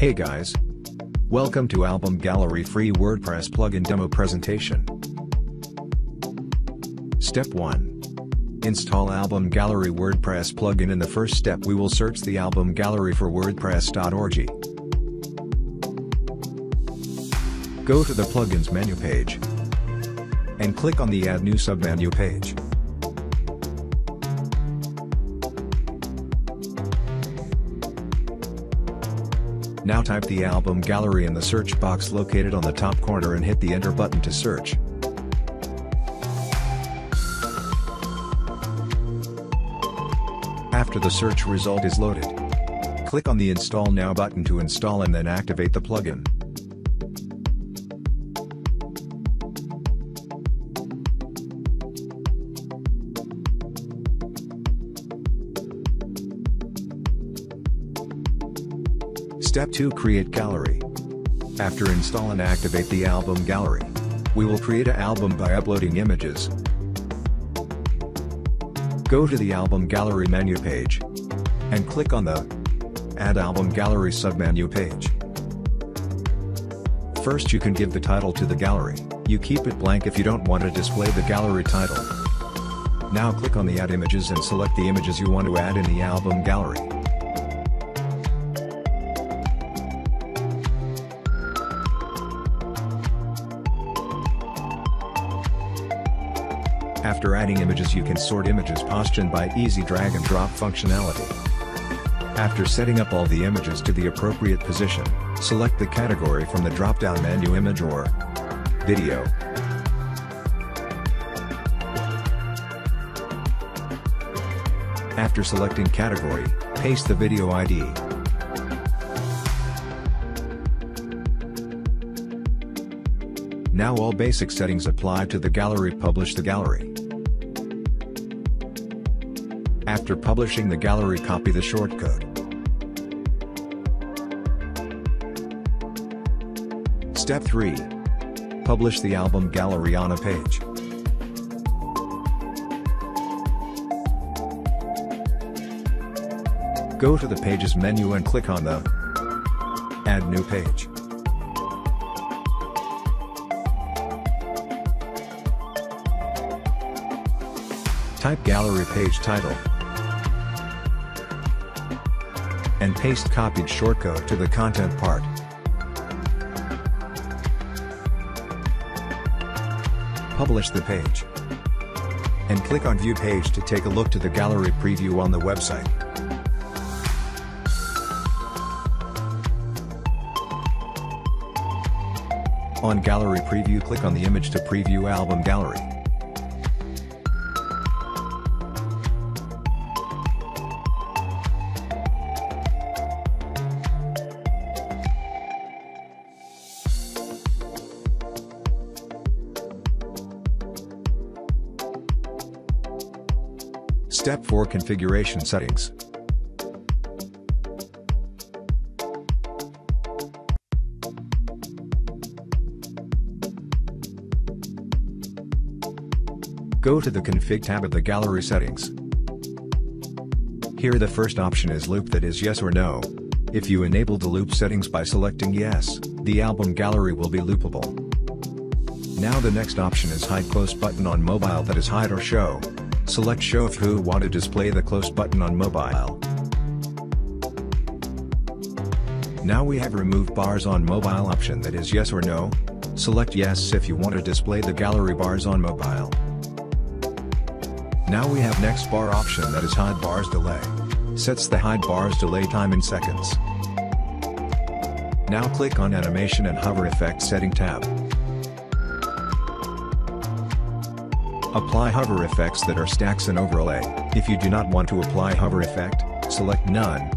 Hey guys! Welcome to Album Gallery Free WordPress plugin demo presentation. Step 1. Install Album Gallery WordPress plugin in the first step we will search the album gallery for wordpress.org. Go to the plugins menu page and click on the add new submenu page. Now type the album gallery in the search box located on the top corner and hit the enter button to search. After the search result is loaded, click on the install now button to install and then activate the plugin. Step 2 Create Gallery. After install and activate the album gallery, we will create an album by uploading images. Go to the album gallery menu page and click on the Add Album Gallery submenu page. First you can give the title to the gallery, you keep it blank if you don't want to display the gallery title. Now click on the Add Images and select the images you want to add in the album gallery. After adding images you can sort images position by easy drag and drop functionality. After setting up all the images to the appropriate position, select the category from the drop-down menu image or video. After selecting category, paste the video ID. Now all basic settings apply to the gallery publish the gallery. After publishing the gallery copy the shortcode. Step 3. Publish the album gallery on a page. Go to the Pages menu and click on the Add New Page. Type gallery page title. And paste copied shortcode to the content part. Publish the page. And click on View Page to take a look to the gallery preview on the website. On Gallery Preview click on the image to preview album gallery. Step 4 Configuration Settings Go to the Config tab of the Gallery settings. Here the first option is loop that is yes or no. If you enable the loop settings by selecting yes, the album gallery will be loopable. Now the next option is hide close button on mobile that is hide or show. Select show if you want to display the close button on mobile. Now we have remove bars on mobile option that is yes or no. Select yes if you want to display the gallery bars on mobile. Now we have next bar option that is hide bars delay. Sets the hide bars delay time in seconds. Now click on animation and hover effect setting tab. Apply hover effects that are stacks and overlay. If you do not want to apply hover effect, select none.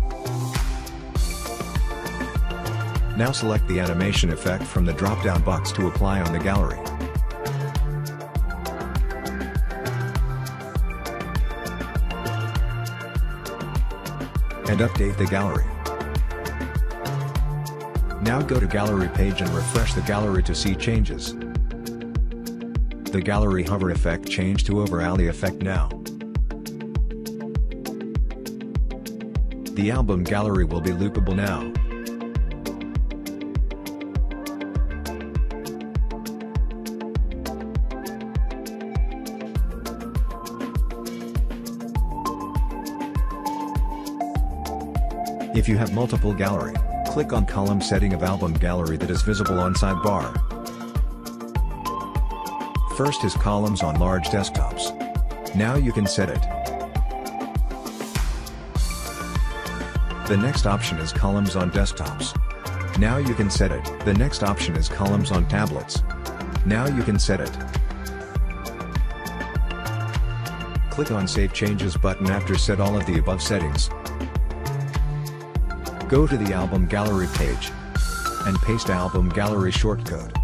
Now select the animation effect from the drop-down box to apply on the gallery. and update the gallery. Now go to gallery page and refresh the gallery to see changes the gallery hover effect changed to overlay effect now. The album gallery will be loopable now. If you have multiple gallery, click on column setting of album gallery that is visible on sidebar. First is columns on large desktops. Now you can set it. The next option is columns on desktops. Now you can set it. The next option is columns on tablets. Now you can set it. Click on Save Changes button after set all of the above settings. Go to the album gallery page and paste album gallery shortcode.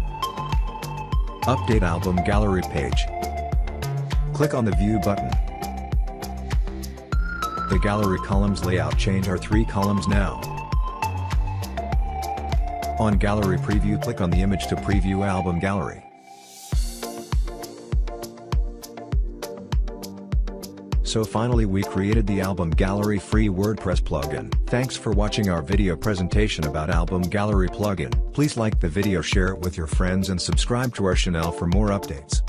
Update album gallery page. Click on the View button. The gallery columns layout change are three columns now. On Gallery Preview click on the image to preview album gallery. So finally we created the Album Gallery free WordPress plugin. Thanks for watching our video presentation about Album Gallery plugin. Please like the video share it with your friends and subscribe to our channel for more updates.